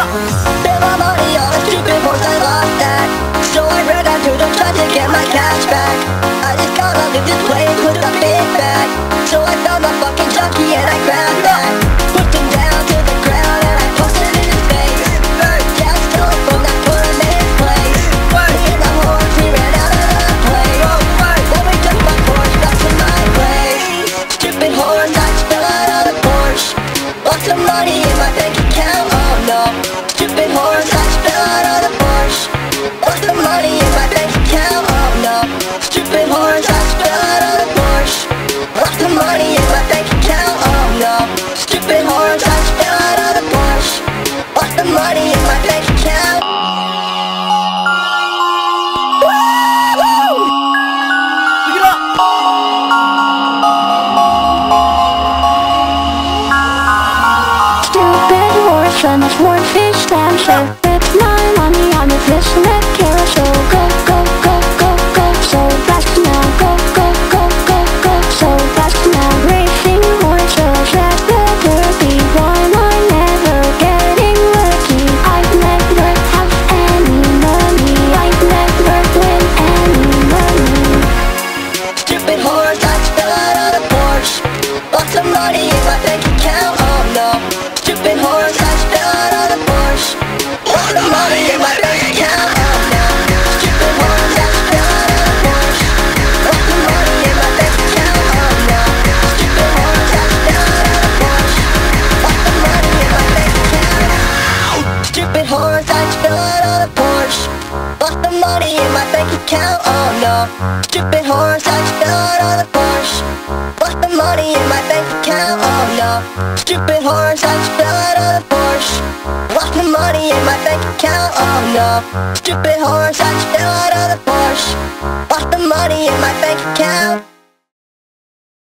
Money on a stupid horse, I lost that So I ran out to to get my cash back I just gotta leave this place with a big bag So I found my fucking junkie and I grabbed that him down to the ground and I posted in his face from that him place horse, we ran out of the place Then we my Porsche back to my place Stupid horse, I the Lost some money in my bank account, oh Horse and a swordfish damn sure With my money on a fishnet money in my bank account, oh no. Stupid horse, I just fell out of the Porsche. Lost the money in my bank account, oh no. Stupid horse, I fell out of the Porsche. Lost the money in my bank account, oh no. Stupid horse, I fell out of the Porsche. Lost the money in my bank account